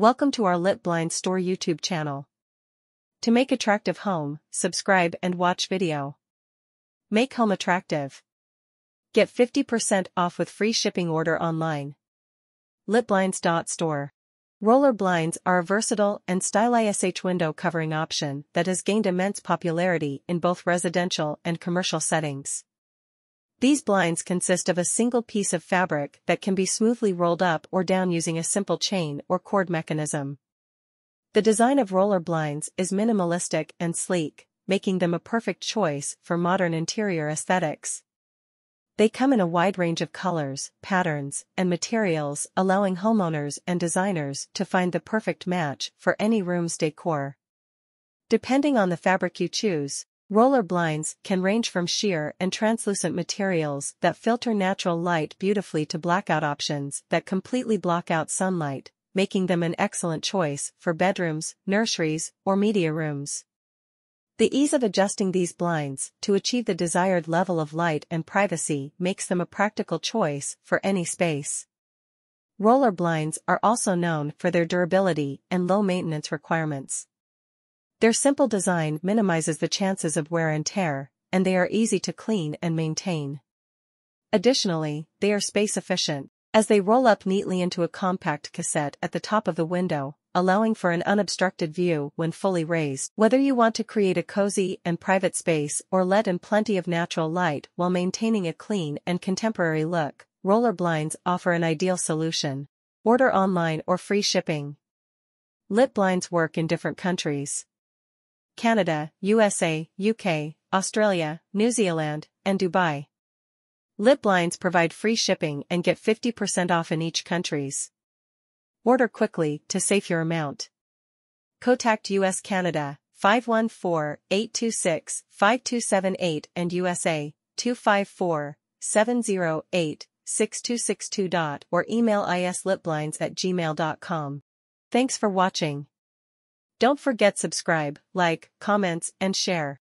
Welcome to our Lit Blind Store YouTube channel. To make attractive home, subscribe and watch video. Make home attractive. Get 50% off with free shipping order online. Litblinds.store. Roller blinds are a versatile and stylish window covering option that has gained immense popularity in both residential and commercial settings. These blinds consist of a single piece of fabric that can be smoothly rolled up or down using a simple chain or cord mechanism. The design of roller blinds is minimalistic and sleek, making them a perfect choice for modern interior aesthetics. They come in a wide range of colors, patterns, and materials allowing homeowners and designers to find the perfect match for any room's decor. Depending on the fabric you choose, roller blinds can range from sheer and translucent materials that filter natural light beautifully to blackout options that completely block out sunlight, making them an excellent choice for bedrooms, nurseries, or media rooms. The ease of adjusting these blinds to achieve the desired level of light and privacy makes them a practical choice for any space. Roller blinds are also known for their durability and low maintenance requirements. Their simple design minimizes the chances of wear and tear, and they are easy to clean and maintain. Additionally, they are space efficient, as they roll up neatly into a compact cassette at the top of the window, allowing for an unobstructed view when fully raised. Whether you want to create a cozy and private space or let in plenty of natural light while maintaining a clean and contemporary look, roller blinds offer an ideal solution. Order online or free shipping. Lit blinds work in different countries. Canada, USA, UK, Australia, New Zealand, and Dubai. Lit Blinds provide free shipping and get 50% off in each countries. Order quickly to save your amount. Contact US Canada 514-826-5278 and USA 254-708-6262. or email islitblinds at gmail.com. Thanks for watching. Don't forget subscribe, like, comments, and share.